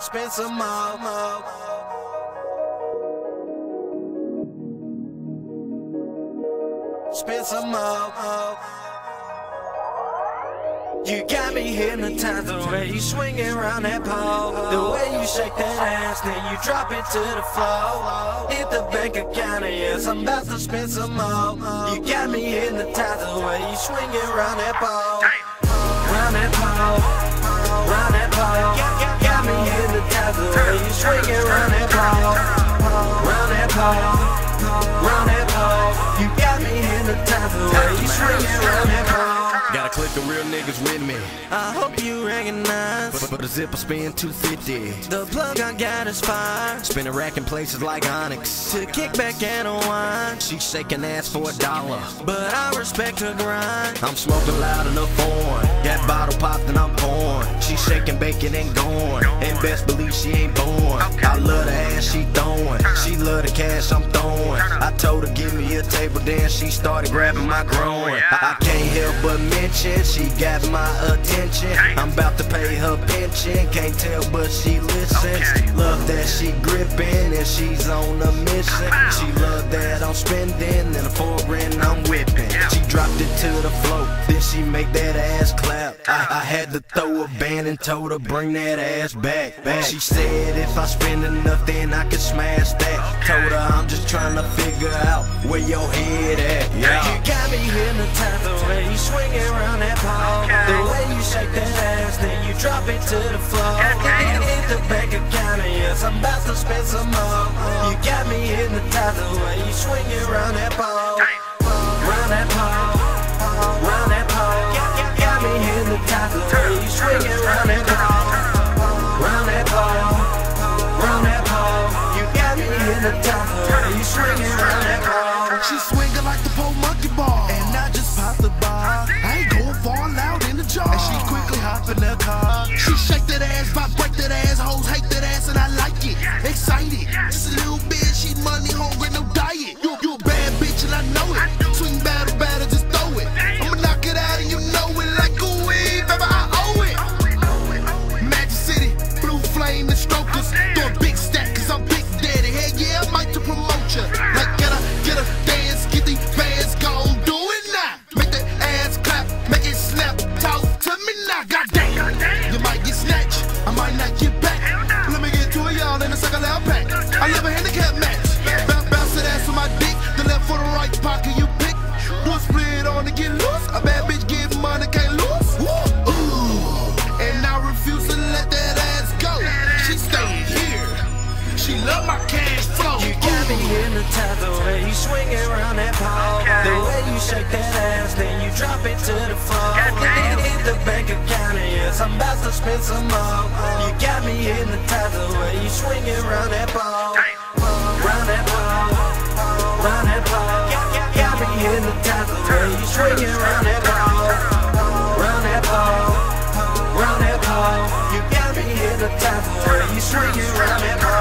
Spend some more, more. Spend some more. You got me hypnotized the way you swing it around that pole. The way you shake that ass, then you drop it to the floor. Hit the bank account, yes, I'm about to spend some more. You got me hypnotized the way you swing it around that pole. Round that pole, round that pole. Got the way you swing it around that pole. Round that pole, round that pole. You got me hypnotized the way you swing it around that pole. Got a clique of real niggas with me. I hope you recognize But, but the zipper spin 250. the plug I got is fire. Spin a rack in places like Onyx. To kick back and unwind, She shaking ass for a dollar. but I respect her grind. I'm smoking loud enough on. That bottle Bacon and going. And best believe she ain't born. I love the ass she throwing. She love the cash I'm throwing. I told her give me a table, then she started grabbing my groin. I, I can't help but mention she got my attention. I'm about to pay her pension. Can't tell but she listens. Love that she gripping and she's on a mission. She love that I'm spending and a foreign I'm whipping. She dropped it to the floor, then she make that ass clap. I, I had to throw a band and told her bring that ass back. back. She said if I spend enough, then I can smash that. Told her I'm just trying to figure out where your head at. Yeah. You got me hypnotized the way you swing it around that pole. The way you shake that ass, then you drop it to the floor. Hit, hit the bank account, and yes, I'm about to spend some more. You got me hypnotized the way you swing it around that pole. Hypnotized the way you swing it around that pole. She swinging like the pole monkey ball. And I just popped the bar. I ain't going far loud in the jar. And she quickly hop in the car. She shake that ass, vibrate that ass, hoes hate that ass, and I like it. Excited, just a little bit. You might get snatched, I might not get back. Let me get two of y'all in a second loud pack. I love a handicap match. Bounce, bounce that ass with my dick, the left for the right pocket you pick. A split on to get loose. A bad bitch give money, can't lose. Ooh, and I refuse to let that ass go. She stay here. She love my cash flow. You got me hypnotized the way you swing it around that pole. The way you shake that ass, then you drop it to the floor. I'm about to spend some more. You got me in the tether When you swing round that ball. Round that ball. Round that ball. Got me in the tether When you swinging round that pole, Round that pole, Round that ball. You got me in the tether When you swinging round that pole.